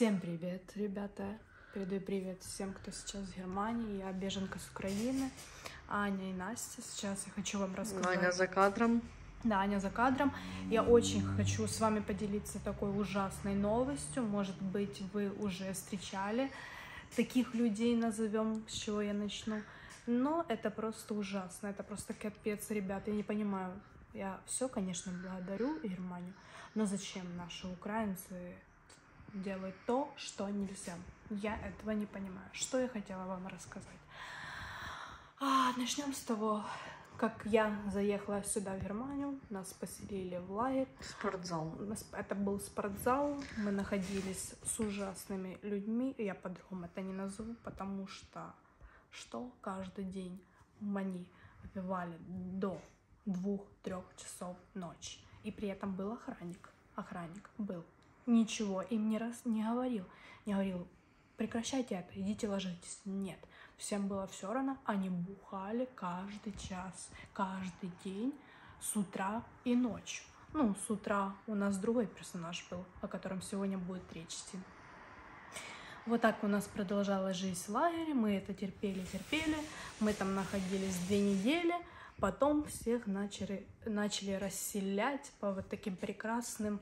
Всем привет, ребята! Передаю привет всем, кто сейчас в Германии. Я беженка с Украины. Аня и Настя. Сейчас я хочу вам рассказать. Аня за кадром. Да, Аня за кадром. Я очень хочу с вами поделиться такой ужасной новостью. Может быть, вы уже встречали таких людей, назовем, с чего я начну. Но это просто ужасно, это просто капец, ребят. Я не понимаю. Я все, конечно, благодарю Германию, но зачем наши украинцы делают то, что нельзя? Я этого не понимаю. Что я хотела вам рассказать? А, начнем с того, как я заехала сюда, в Германию, нас поселили в лагерь. Спортзал. Это был спортзал, мы находились с ужасными людьми, я по-другому это не назову, потому что что каждый день они выпивали до двух-трех часов ночи. И при этом был охранник. Охранник был. Ничего им не раз не говорил. Не говорил, прекращайте это, идите ложитесь. Нет. Всем было все равно. Они бухали каждый час, каждый день, с утра и ночью. Ну, с утра у нас другой персонаж был, о котором сегодня будет речь идти. Вот так у нас продолжалась жизнь в лагере, мы это терпели, терпели, мы там находились две недели, потом всех начали, начали расселять по вот таким прекрасным,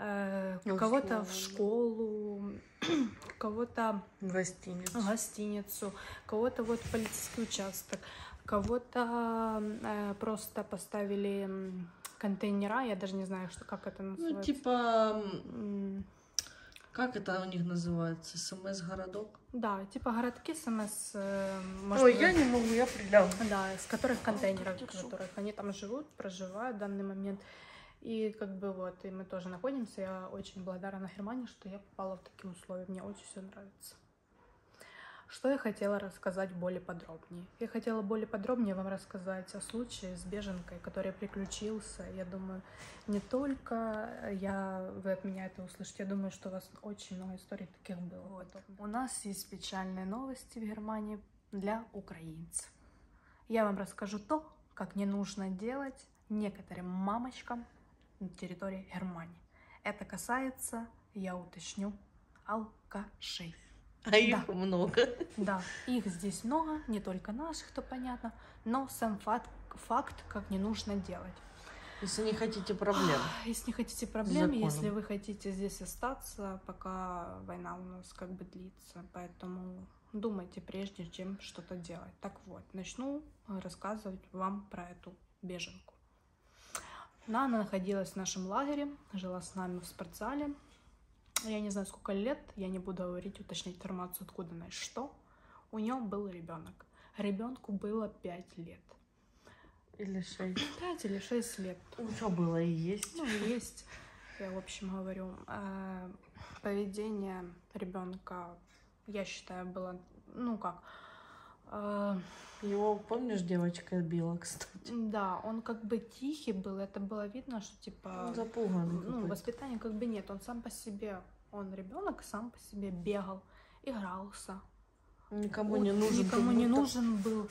э, кого-то в школу, кого-то в гостиницу, гостиницу кого-то вот в полицейский участок, кого-то э, просто поставили контейнера, я даже не знаю, что как это называется. Ну, типа... Как это у них называется? СМС-городок? Да, типа городки СМС. Э, может, Ой, я не могу, я прилягу. Да, из которых контейнеров, в которых они там живут, проживают в данный момент. И как бы вот, и мы тоже находимся. Я очень благодарна Германии, что я попала в такие условия. Мне очень все нравится. Что я хотела рассказать более подробнее? Я хотела более подробнее вам рассказать о случае с беженкой, который приключился. Я думаю, не только я, вы от меня это услышите, я думаю, что у вас очень много историй таких было. Вот. У нас есть печальные новости в Германии для украинцев. Я вам расскажу то, как не нужно делать некоторым мамочкам на территории Германии. Это касается, я уточню, алкашей. А их да. много. Да, их здесь много, не только наших, то понятно, но сам факт, факт как не нужно делать. Если не хотите проблем. Если не хотите проблем, если вы хотите здесь остаться, пока война у нас как бы длится. Поэтому думайте, прежде чем что-то делать. Так вот, начну рассказывать вам про эту беженку. Она находилась в нашем лагере, жила с нами в спортзале я не знаю, сколько лет, я не буду говорить, уточнять информацию, откуда она и что. У нее был ребенок. Ребенку было 5 лет. Или 6. 5 или 6 лет. Ну, что было и есть. Ну, есть. Я, в общем, говорю, э, поведение ребенка, я считаю, было, ну как, его, помнишь, девочка била, кстати? Да, он как бы тихий был, это было видно, что типа... Он запуганный Ну, воспитания как бы нет, он сам по себе, он ребенок сам по себе бегал, игрался. Никому не нужен Никому не нужен был.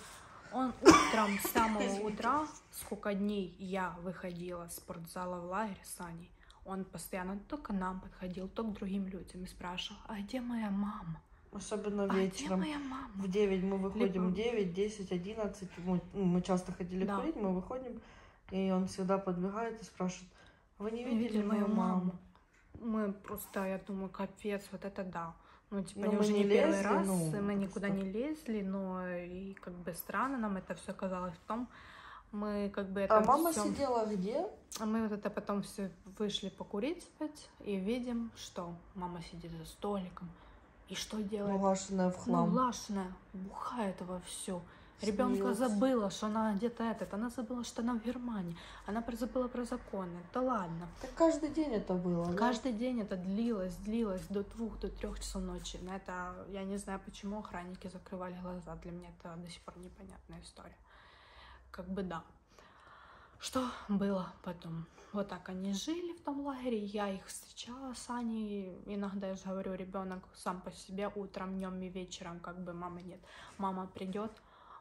Он утром, с самого утра, сколько дней я выходила из спортзала в лагерь с Аней, он постоянно то к нам подходил, то к другим людям и спрашивал, а где моя мама? Особенно вечером. А где моя мама? В 9 мы выходим, Либо... 9, 10, 11. Мы, ну, мы часто ходили да. курить, мы выходим, и он всегда подбегает и спрашивает, вы не видели, видели мою маму? Мы просто, я думаю, капец, вот это да. Ну, типа, но ну, уже не, не первый раз, ну, мы никуда не лезли, но и как бы странно нам это все казалось в том, мы как бы это А мама всё... сидела где? А мы вот это потом все вышли покурить спать и видим, что мама сидит за столиком, и что делает? Улашенная в хлам. Улашенная, бухает во все. Ребенка забыла, что она где-то этот, она забыла, что она в Германии, она забыла про законы. Да ладно. Так каждый день это было. Каждый да? день это длилось, длилось до двух, до трех часов ночи. На это я не знаю, почему охранники закрывали глаза. Для меня это до сих пор непонятная история. Как бы да. Что было потом? Вот так они жили в том лагере, я их встречала с Аней, иногда я же говорю, ребенок сам по себе утром, днем и вечером, как бы мамы нет. Мама придет,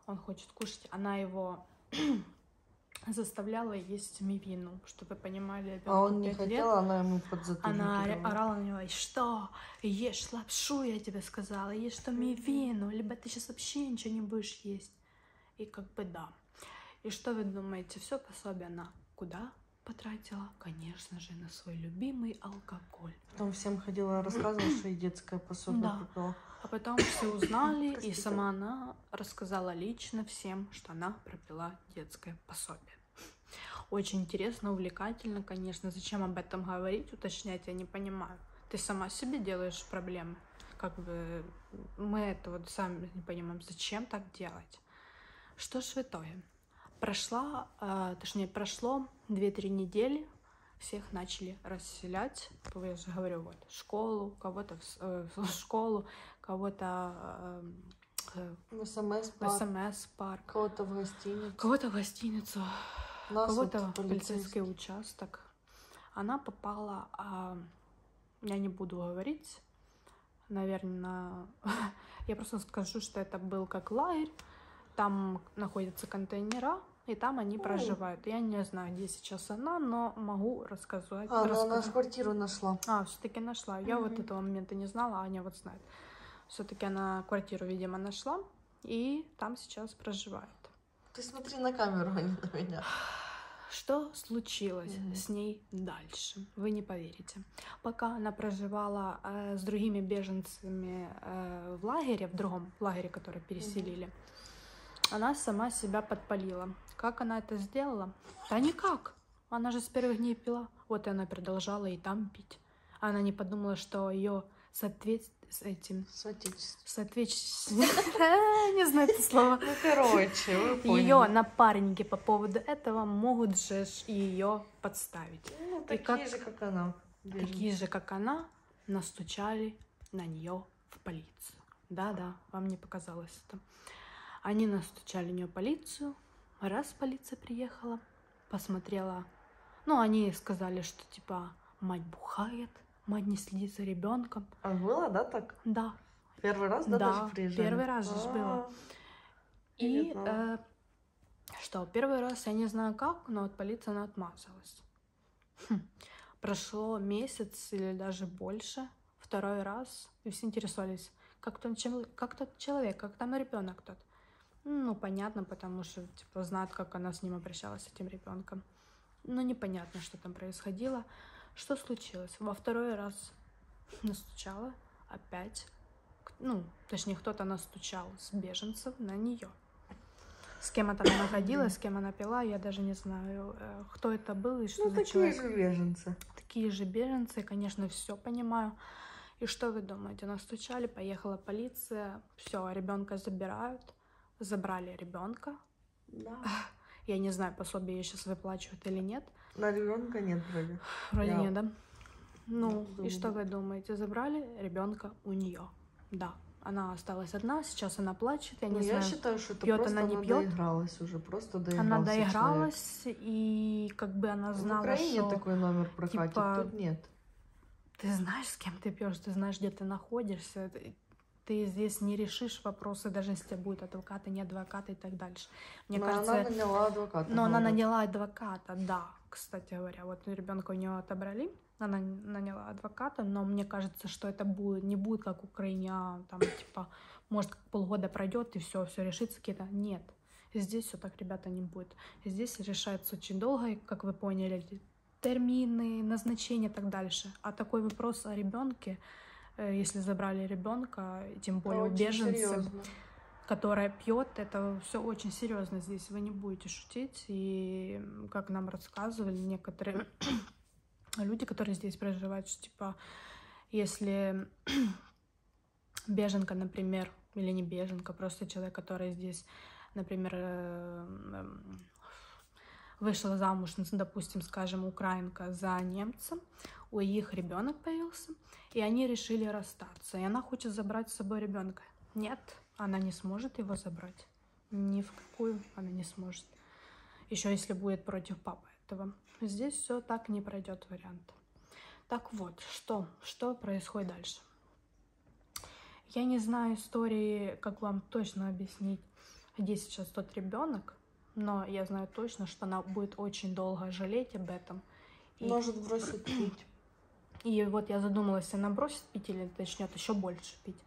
он хочет кушать, она его заставляла есть мивину, чтобы вы понимали. А он не хотел, лет, она ему подзатыльник Она орала на него, что? Ешь лапшу, я тебе сказала, ешь что мивину, либо ты сейчас вообще ничего не будешь есть. И как бы да. И что вы думаете, все пособие на куда потратила, конечно же, на свой любимый алкоголь. Потом всем ходила рассказывала, что и детское пособие да. купила. А потом все узнали, и сама она рассказала лично всем, что она пропила детское пособие. Очень интересно, увлекательно, конечно. Зачем об этом говорить, уточнять, я не понимаю. Ты сама себе делаешь проблемы. Как бы мы это вот сами не понимаем, зачем так делать. Что ж в итоге? Прошла, э, точнее, прошло 2-3 недели, всех начали расселять, я же говорю, вот, школу, кого-то в, э, в школу, кого-то э, в СМС-парк, кого-то в гостиницу, кого-то в гостиницу, кого-то в полицейский. участок. Она попала, а, я не буду говорить, наверное, я просто скажу, что это был как лагерь, там находятся контейнера, и там они проживают. Я не знаю, где сейчас она, но могу рассказать. А, рассказать. она квартиру нашла. А, все-таки нашла. Я mm-hmm. вот этого момента не знала, а Аня вот знает. Все-таки она квартиру, видимо, нашла, и там сейчас проживает. Ты смотри на камеру, а не на меня. Что случилось mm-hmm. с ней дальше? Вы не поверите. Пока она проживала э, с другими беженцами э, в лагере, в другом лагере, который переселили, mm-hmm она сама себя подпалила. Как она это сделала? Да никак. Она же с первых дней пила. Вот и она продолжала и там пить. Она не подумала, что ее соответствие с этим... Соответствие. Не знаю это слово. Ну, короче, вы поняли. Ее напарники по поводу этого могут же ее подставить. Ну, такие же, как она. Такие же, как она, настучали на нее в полицию. Да-да, вам не показалось это. Они настучали на нее полицию. Раз полиция приехала, посмотрела. Ну, они сказали, что типа мать бухает, мать не следит за ребенком. А было, да, так? Да. Первый раз, да, да даже приезжали? первый раз же было. И э, что, первый раз, я не знаю как, но от полиции она отмазалась. Хм. Прошло месяц или даже больше. Второй раз, и все интересовались, как, там, чем, как тот человек, как там ребенок тот. Ну, понятно, потому что, типа, знают, как она с ним обращалась, с этим ребенком. Но непонятно, что там происходило. Что случилось? Во второй раз настучала опять, ну, точнее, кто-то настучал с беженцев на нее. С кем она находилась, с кем она пила, я даже не знаю, э, кто это был и что ну, за такие человек. же беженцы. Такие же беженцы, конечно, все понимаю. И что вы думаете? Настучали, поехала полиция, все, ребенка забирают забрали ребенка. Да. Я не знаю, пособие сейчас выплачивают или нет. На ребенка нет вроде. Вроде Я... нет, да? Ну, и что вы думаете? Забрали ребенка у нее. Да. Она осталась одна, сейчас она плачет, я не ну, знаю. Я считаю, что это пьет просто она, не она пьет. доигралась уже, просто доигралась. Она доигралась, человек. и как бы она знала, В Украине что, такой номер прокатит, типа, тут нет. Ты знаешь, с кем ты пьешь, ты знаешь, где ты находишься ты здесь не решишь вопросы, даже если будет адвоката, не адвоката и так дальше. Мне но кажется, она наняла адвоката. Но она наняла адвоката, да, кстати говоря. Вот ребенка у нее отобрали, она наняла адвоката, но мне кажется, что это будет не будет как в Украине, а там типа, может, полгода пройдет и все, все решится какие-то. Нет. Здесь все так, ребята, не будет. Здесь решается очень долго, и, как вы поняли, термины, назначения и так дальше. А такой вопрос о ребенке, если забрали ребенка, тем более у беженцев, которая пьет, это все очень серьезно здесь. Вы не будете шутить. И как нам рассказывали некоторые люди, которые здесь проживают, что типа если беженка, например, или не беженка, просто человек, который здесь, например, э, вышла замуж, ну, допустим, скажем, украинка за немца, у их ребенок появился, и они решили расстаться. И она хочет забрать с собой ребенка. Нет, она не сможет его забрать. Ни в какую она не сможет. Еще если будет против папы этого. Здесь все так не пройдет вариант. Так вот, что, что происходит дальше? Я не знаю истории, как вам точно объяснить, где сейчас тот ребенок, но я знаю точно, что она будет очень долго жалеть об этом. И... Может бросить пить. И вот я задумалась, она бросит пить или начнет еще больше пить.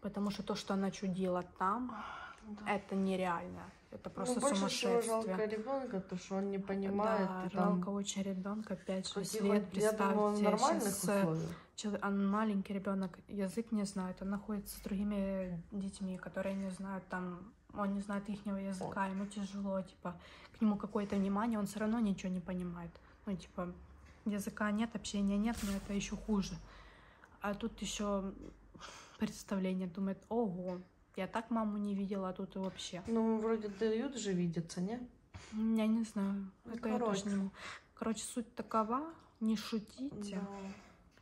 Потому что то, что она чудила там, да. это нереально. Это ну, просто ну, больше сумасшествие. Всего жалко ребенка, то что он не понимает. Да, жалко там... очень ребенка, 5-6 лет, представьте. Я думаю, условиях. Человек, он маленький ребенок, язык не знает, он находится с другими детьми, которые не знают там, он не знает их языка, ему тяжело, типа, к нему какое-то внимание, он все равно ничего не понимает. Ну, типа, языка нет, общения нет, но это еще хуже. А тут еще представление, думает, ого, я так маму не видела, а тут и вообще. Ну, вроде дают же видеться, не? Я не знаю. Ну, это короче. я тоже не Короче, суть такова, не шутите, да.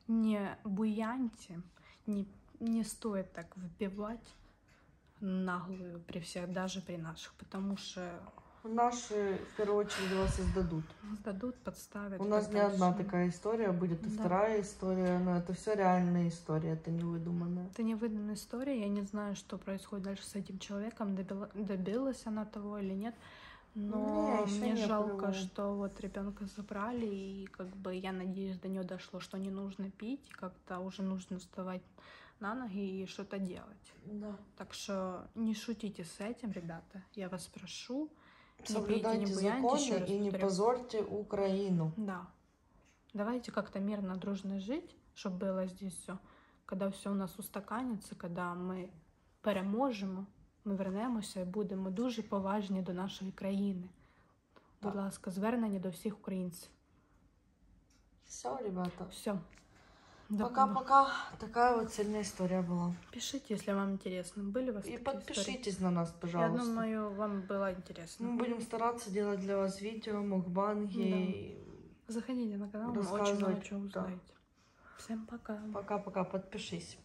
не буяньте, не, не стоит так вбивать наглую при всех, даже при наших, потому что Наши, в первую очередь, вас сдадут. Сдадут, подставят. У нас не одна такая история, будет и да. вторая история, но это все реальная история, это не выдуманная. Это не выдуманная история, я не знаю, что происходит дальше с этим человеком, добила, добилась она того или нет. Но не, мне жалко, понимаю. что вот ребенка забрали, и как бы я надеюсь, до нее дошло, что не нужно пить, как-то уже нужно вставать на ноги и что-то делать. Да. Так что не шутите с этим, ребята. Я вас прошу. Соблюдайте не законы и не позорьте Украину. Да. Давайте как-то мирно, дружно жить, чтобы было здесь все. Когда все у нас устаканиться, когда ми переможемо, ми вернемося і будемо дуже поважні до нашої країни. Будь ласка, звернення до всіх українців. Все, ребята. Все. Пока-пока. Такая вот сильная история была. Пишите, если вам интересно. Были у вас И подпишитесь истории? на нас, пожалуйста. Я думаю, вам было интересно. Мы будем стараться делать для вас видео, мукбанги. Да. Заходите на канал, вы очень много чего узнаете. Да. Всем пока. Пока-пока, подпишись.